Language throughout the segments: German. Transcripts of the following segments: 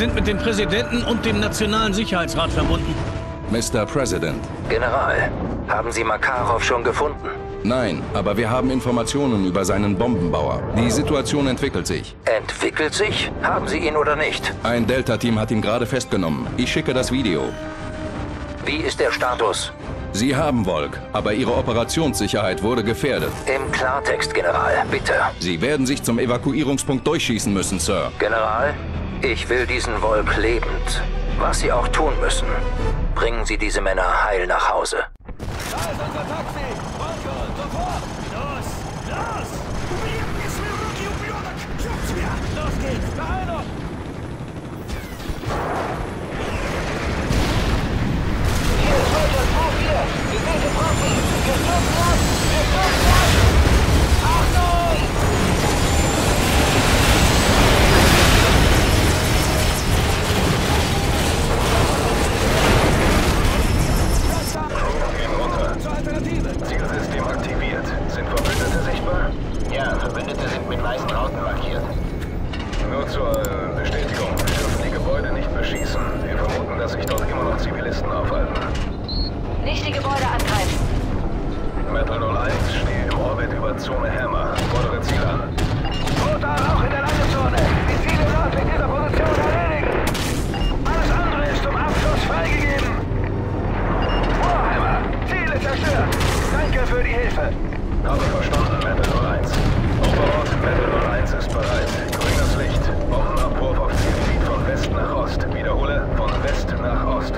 Sind mit dem Präsidenten und dem Nationalen Sicherheitsrat verbunden. Mr. President. General, haben Sie Makarov schon gefunden? Nein, aber wir haben Informationen über seinen Bombenbauer. Die Situation entwickelt sich. Entwickelt sich? Haben Sie ihn oder nicht? Ein Delta-Team hat ihn gerade festgenommen. Ich schicke das Video. Wie ist der Status? Sie haben Volk, aber Ihre Operationssicherheit wurde gefährdet. Im Klartext, General, bitte. Sie werden sich zum Evakuierungspunkt durchschießen müssen, Sir. General, ich will diesen Volk lebend. Was Sie auch tun müssen, bringen Sie diese Männer heil nach Hause. Da ist unser Taxi! Volker, sofort! Los! Los! Los geht's! Beeilung! Hier ist Volker 2-4! Wir sind getroffen! Wir stürzen ab! Wir stürzen ab! Verbündete sind mit weißen Rauten markiert. Nur zur äh, Bestätigung. Wir dürfen die Gebäude nicht beschießen. Wir vermuten, dass sich dort immer noch Zivilisten aufhalten. Nicht die Gebäude angreifen. Metal 01 stehe im Orbit über Zone Hammer. Fordere Ziel an. Roter Rauch in der Landezone! Die Ziele nördlich dieser Position erledigen! Alles andere ist zum Abschluss freigegeben! Warhammer! Ziele zerstört! Danke für die Hilfe! Habe verstanden, Metal 01. Oberort, Metal 01 ist bereit. Grünes Licht. Bombenabwurf auf Zielgebiet von West nach Ost. Wiederhole, von West nach Ost.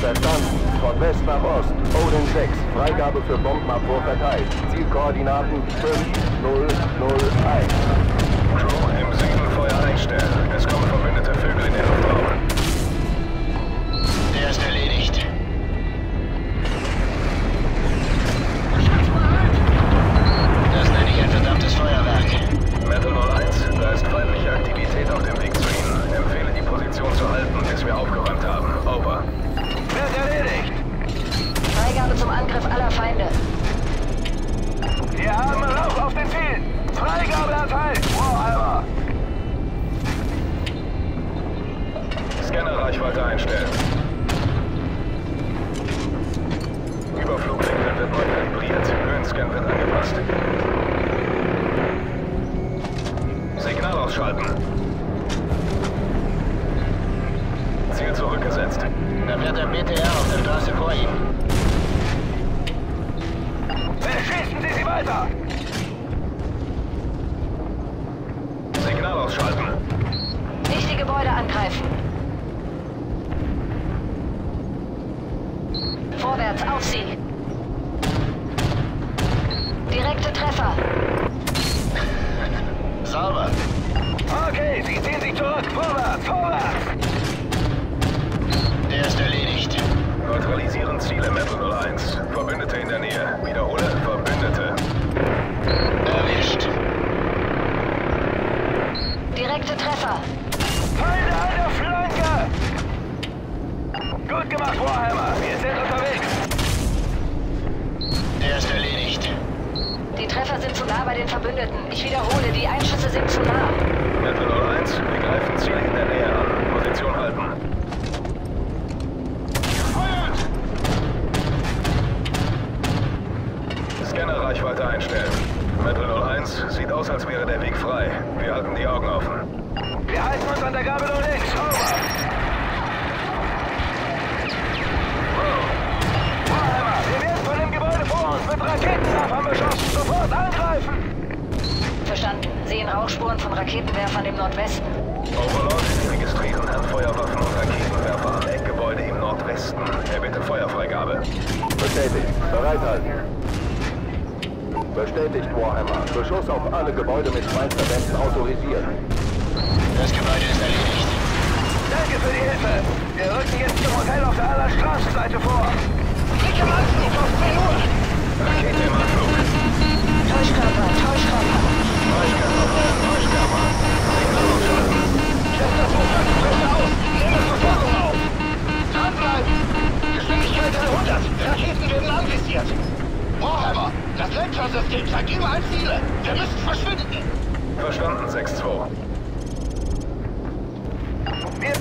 Verstanden. Von West nach Ost. Odin 6. Freigabe für Bombenabwurf erteilt. Zielkoordinaten 5001. Crew im Süden Feuer einstellen. Ziel zurückgesetzt. Da fährt ein BTR auf der Straße vor ihm. Beschießen Sie sie weiter! Signal ausschalten. Nicht die Gebäude angreifen. Vorwärts, auf sie! Direkte Treffer. Sauber. Okay, Sie ziehen sich zurück! Vorwärts! Vorwärts! Der ist erledigt. Neutralisieren Ziele Metal 01. Verbündete in der Nähe. Wiederhole, Verbündete. Erwischt. Direkte Treffer. Feinde an der Flanke! Gut gemacht, Warhammer! Wir sind unterwegs! Der ist erledigt. Die Treffer sind zu nah bei den Verbündeten. Ich wiederhole, die Einschüsse sind zu nah. Metal 01, wir greifen Ziel in der Nähe an. Position halten. Scannerreichweite einstellen. Metal 01, sieht aus, als wäre der Weg frei. Wir halten die Augen offen. Wir halten uns an der Gabel und links! Over! Warhammer! Wir werden von dem Gebäude vor uns mit Raketenwerfern beschossen! Sofort angreifen! Verstanden. Sehen Rauchspuren von Raketenwerfern im Nordwesten. Overlord, registrieren Handfeuerwaffen und Raketenwerfer am Eckgebäude im Nordwesten. Erbitte Feuerfreigabe. Bestätigt. Bereithalten. Bestätigt, Warhammer. Beschuss auf alle Gebäude mit Schweinsverbänden autorisiert. Das Gebäude ist erledigt. Danke für die Hilfe! Wir rücken jetzt zum Hotel auf der anderen Straßenseite vor! Ich im Anflug auf 10 Uhr! Rakete im Anflug. Täuschkörper, Täuschkörper. Täuschkörper, Täuschkörper. Signal ausschalten. Chester 2, Presse aus! Nehme Verfolgung auf! Dranbleiben! Geschwindigkeit 100! Raketen werden anvisiert! Warhammer, das Ledger-System zeigt überall Ziele. Wir müssen verschwinden. Verstanden, 6-2. Wir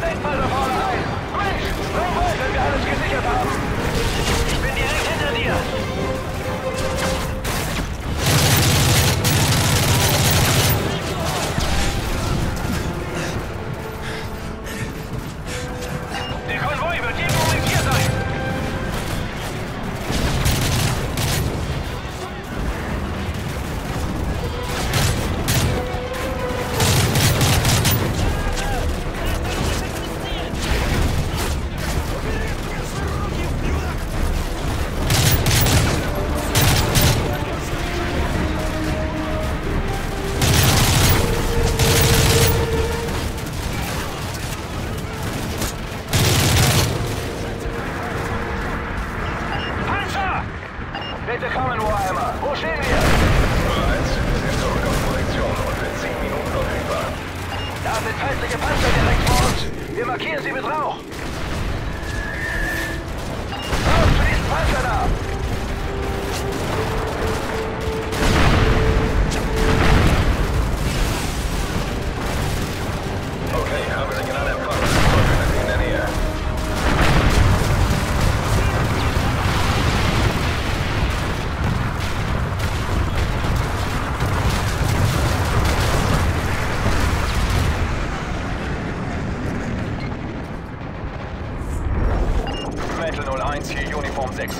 nisten uns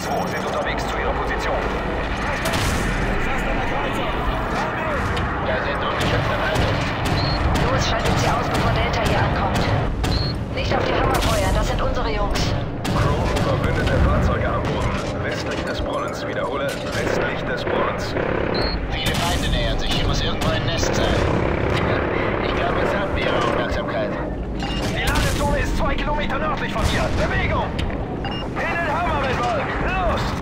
2 sind unterwegs zu ihrer Position. Da sind nur Geschütze im Los, schaltet sie aus, bevor Delta hier ankommt. Nicht auf die Hammerfeuer, das sind unsere Jungs. Chrome, verbündete Fahrzeuge am Boden. Westlich des Brunnens, wiederhole, westlich des Brunnens. Viele Feinde nähern sich, hier muss irgendwo ein Nest sein. Ich glaube, es haben wir Ihre Aufmerksamkeit. Die Ladezone ist zwei Kilometer nördlich von hier. Bewegung! Den Hammer mit Wolk! Los!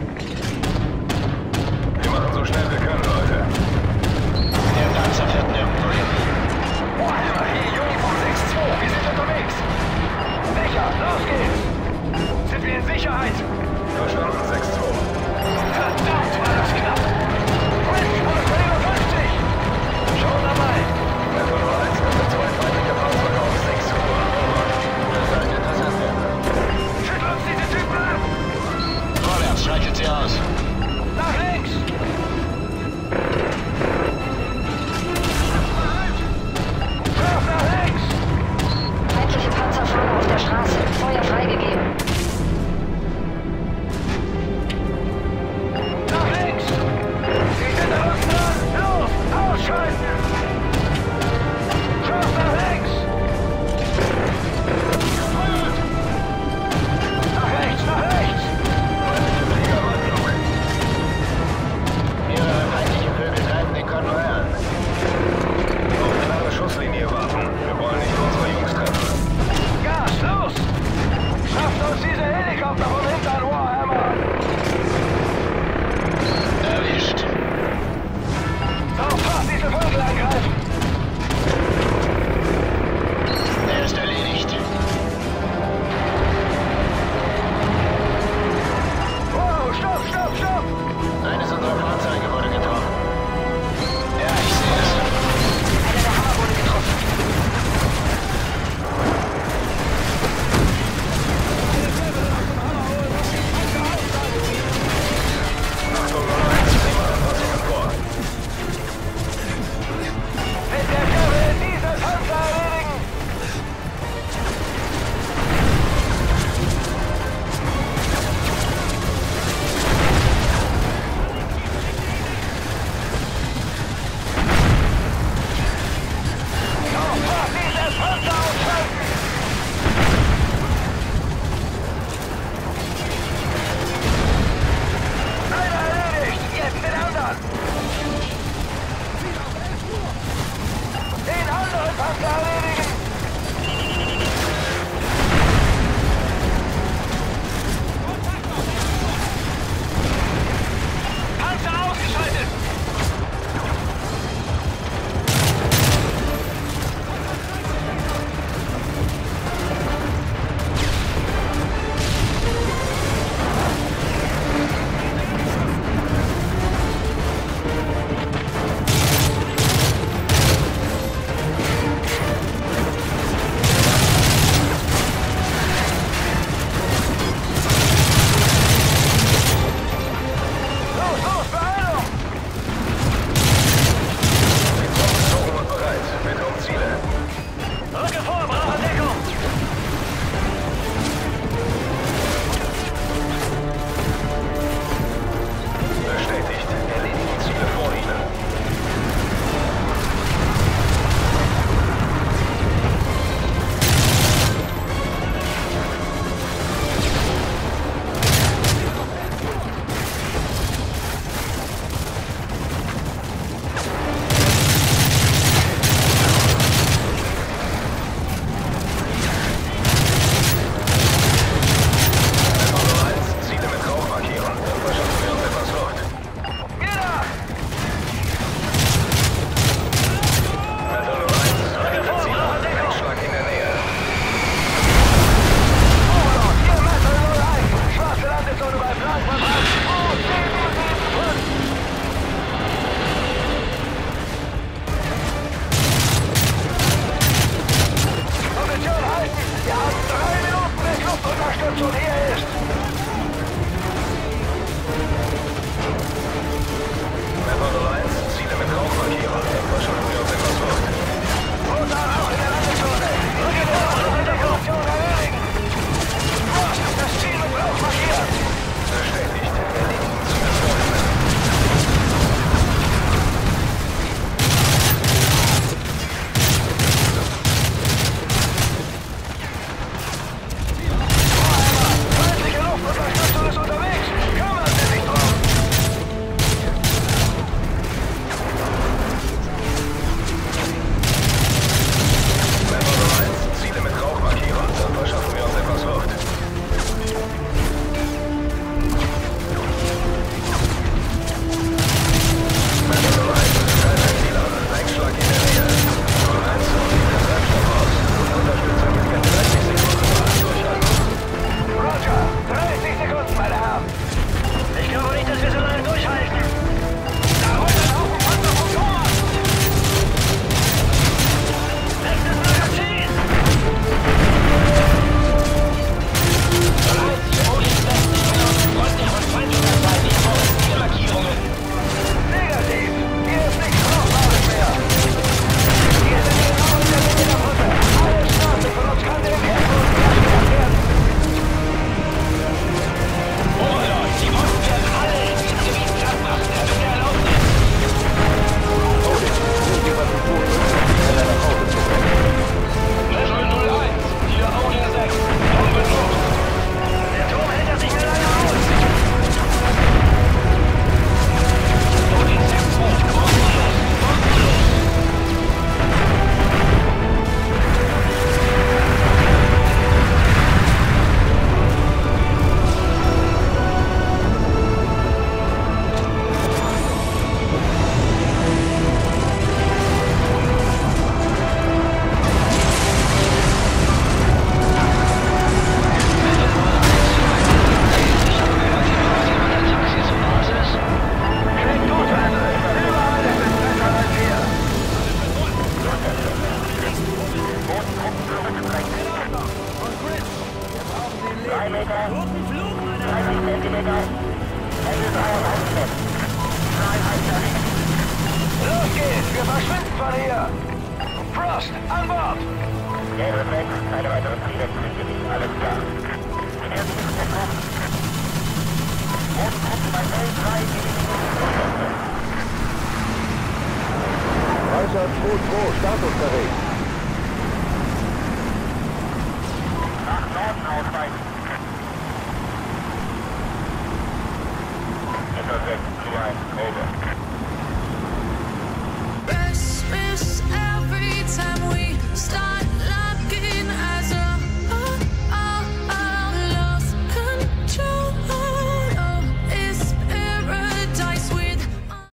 Weicher 2-2, Statusbericht.